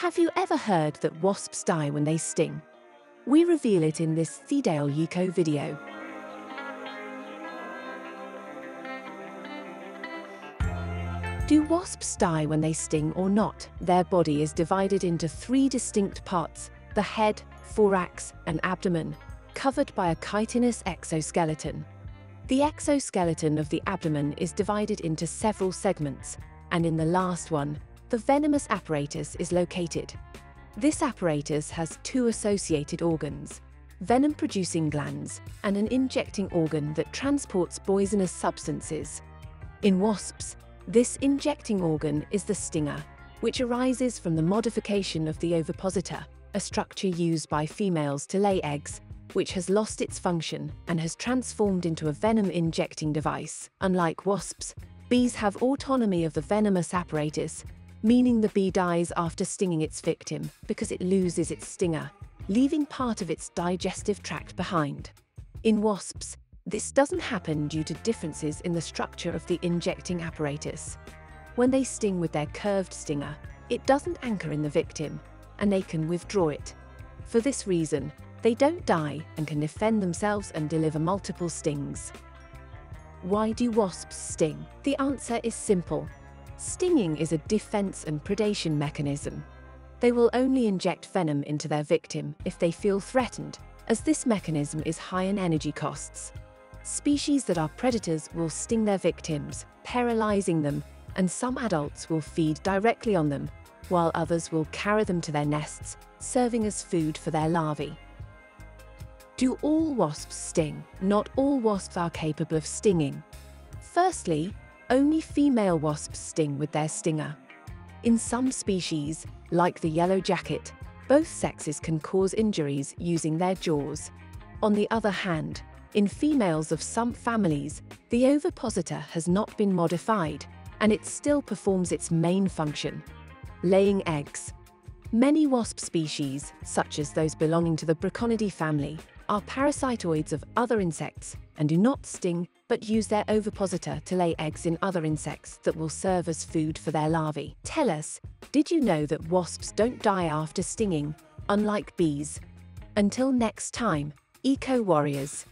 Have you ever heard that wasps die when they sting? We reveal it in this thedailyECO video. Do wasps die when they sting or not? Their body is divided into three distinct parts, the head, thorax, and abdomen, covered by a chitinous exoskeleton. The exoskeleton of the abdomen is divided into several segments, and in the last one, the venomous apparatus is located. This apparatus has two associated organs, venom-producing glands and an injecting organ that transports poisonous substances. In wasps, this injecting organ is the stinger, which arises from the modification of the ovipositor, a structure used by females to lay eggs, which has lost its function and has transformed into a venom-injecting device. Unlike wasps, bees have autonomy of the venomous apparatus, meaning the bee dies after stinging its victim because it loses its stinger, leaving part of its digestive tract behind. In wasps, this doesn't happen due to differences in the structure of the injecting apparatus. When they sting with their curved stinger, it doesn't anchor in the victim, and they can withdraw it. For this reason, they don't die and can defend themselves and deliver multiple stings. Why do wasps sting? The answer is simple. Stinging is a defense and predation mechanism. They will only inject venom into their victim if they feel threatened, as this mechanism is high in energy costs. Species that are predators will sting their victims, paralyzing them, and some adults will feed directly on them, while others will carry them to their nests, serving as food for their larvae. Do all wasps sting? Not all wasps are capable of stinging. Firstly, only female wasps sting with their stinger. In some species, like the yellow jacket, both sexes can cause injuries using their jaws. On the other hand, in females of some families, the ovipositor has not been modified, and it still performs its main function, laying eggs. Many wasp species, such as those belonging to the Braconidae family, are parasitoids of other insects and do not sting but use their ovipositor to lay eggs in other insects that will serve as food for their larvae. Tell us, did you know that wasps don't die after stinging, unlike bees? Until next time, Eco Warriors.